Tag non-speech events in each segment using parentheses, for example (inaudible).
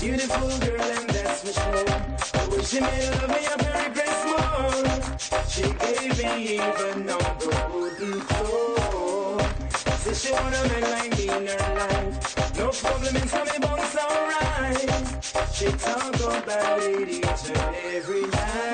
Beautiful girl, and that's for sure. The way she made love me, I very grace more. She gave me even on the wooden floor. Said she want a man like me in her life. No problem in coming bones alright. She talk about it each and every night.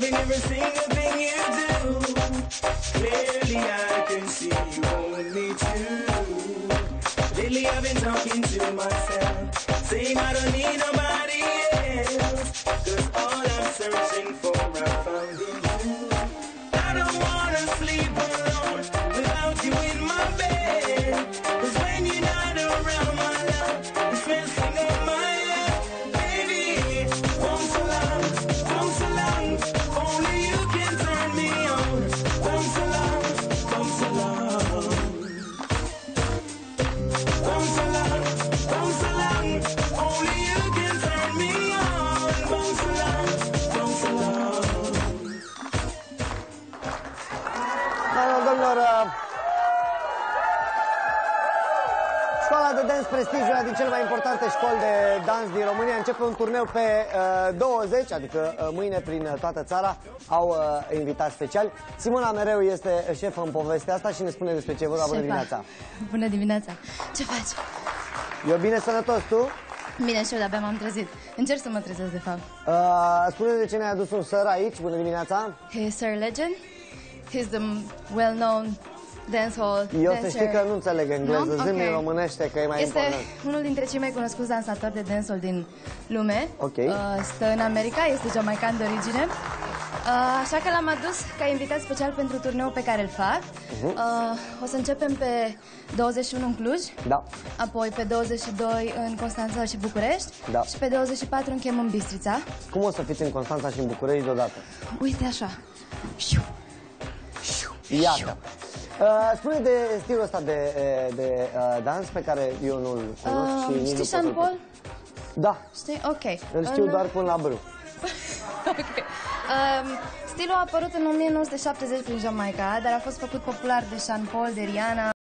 Loving every single thing you do. Clearly I can see you want me too. Lately I've been talking to myself. Saying I don't need nobody Școala de dans Prestige, una din cele mai importante școli de dans din România, începe un turneu pe uh, 20, adică uh, mâine prin uh, toată țara. Au uh, invitat speciali. Simona mereu este șefă în povestea asta și ne spune despre ce e vorba. Bună Șefa. dimineața! Bună dimineața! Ce faci? Eu bine sănătos, tu? Bine, și eu de-abia m-am trezit. Încerc să mă trezesc, de fapt. Uh, spune de ce ne-ai adus un săr aici. Bună dimineața! He is Sir Legend. He's the well-known dancehall Eu dancer. să știi că nu înțeleg engleză, Nu? zi-mi Ok. în românește că e mai Este important. unul dintre cei mai cunoscuți dansatori de dancehall din lume. Ok. Uh, stă în America, este jamaican de origine. Uh, așa că l-am adus ca invitat special pentru turneul pe care îl fac. Mhm. Uh, o să începem pe 21 în Cluj, Da. apoi pe 22 în Constanța și București Da. și pe 24 închem în Bistrița. Cum o să fiți în Constanța și în București deodată? Uite așa. Șiu. Iată. Uh, spune de stilul ăsta de, uh, de uh, dans pe care eu nu-l cunosc și Uh, nici știi nu pot Sean să-l Paul? Da, Știi? Ok. îl știu În- doar până la brâu. (laughs) Ok. Um, stilul a apărut în 1970 prin Jamaica, dar a fost făcut popular de Sean Paul, de Rihanna,